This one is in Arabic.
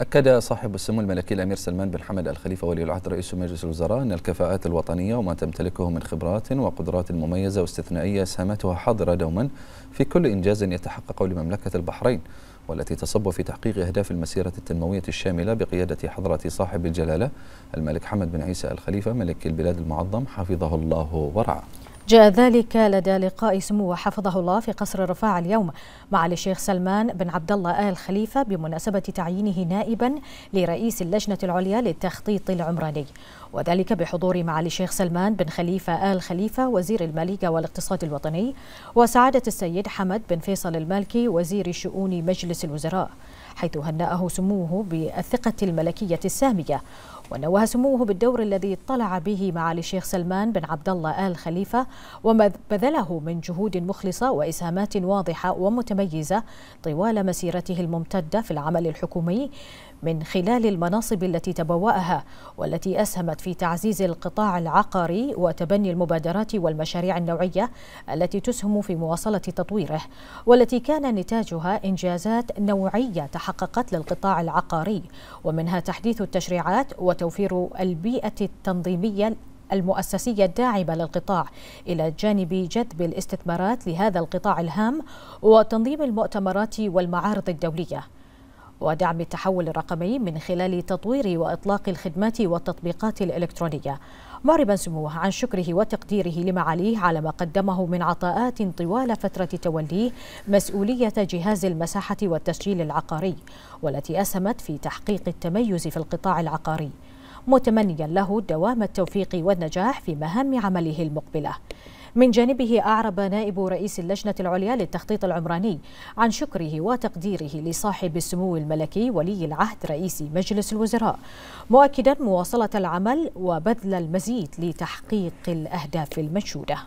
أكد صاحب السمو الملكي الأمير سلمان بن حمد الخليفة ولي العهد رئيس مجلس الوزراء أن الكفاءات الوطنية وما تمتلكه من خبرات وقدرات مميزة واستثنائية سهمتها حاضرة دوما في كل إنجاز يتحقق لمملكة البحرين والتي تصب في تحقيق أهداف المسيرة التنموية الشاملة بقيادة حضرة صاحب الجلالة الملك حمد بن عيسى الخليفة ملك البلاد المعظم حفظه الله ورعاه. جاء ذلك لدى لقاء سموه حفظه الله في قصر الرفاع اليوم مع الشيخ سلمان بن عبد الله آل خليفة بمناسبة تعيينه نائبا لرئيس اللجنة العليا للتخطيط العمراني. وذلك بحضور معالي الشيخ سلمان بن خليفة آل خليفة وزير المالية والاقتصاد الوطني وسعادة السيد حمد بن فيصل المالكي وزير شؤون مجلس الوزراء حيث هنأه سموه بالثقة الملكية السامية ونوه سموه بالدور الذي اطلع به معالي الشيخ سلمان بن عبد الله آل خليفة وما بذله من جهود مخلصة وإسهامات واضحة ومتميزة طوال مسيرته الممتدة في العمل الحكومي من خلال المناصب التي تبوأها والتي أسهمت في تعزيز القطاع العقاري وتبني المبادرات والمشاريع النوعية التي تسهم في مواصلة تطويره والتي كان نتاجها إنجازات نوعية تحققت للقطاع العقاري ومنها تحديث التشريعات وتوفير البيئة التنظيمية المؤسسية الداعمة للقطاع إلى جانب جذب الاستثمارات لهذا القطاع الهام وتنظيم المؤتمرات والمعارض الدولية. ودعم التحول الرقمي من خلال تطوير وإطلاق الخدمات والتطبيقات الإلكترونية. معربا سموه عن شكره وتقديره لمعاليه على ما قدمه من عطاءات طوال فترة توليه مسؤولية جهاز المساحة والتسجيل العقاري والتي أسهمت في تحقيق التميز في القطاع العقاري. متمنيا له دوام التوفيق والنجاح في مهام عمله المقبلة. من جانبه أعرب نائب رئيس اللجنة العليا للتخطيط العمراني عن شكره وتقديره لصاحب السمو الملكي ولي العهد رئيس مجلس الوزراء مؤكدا مواصلة العمل وبذل المزيد لتحقيق الأهداف المنشودة.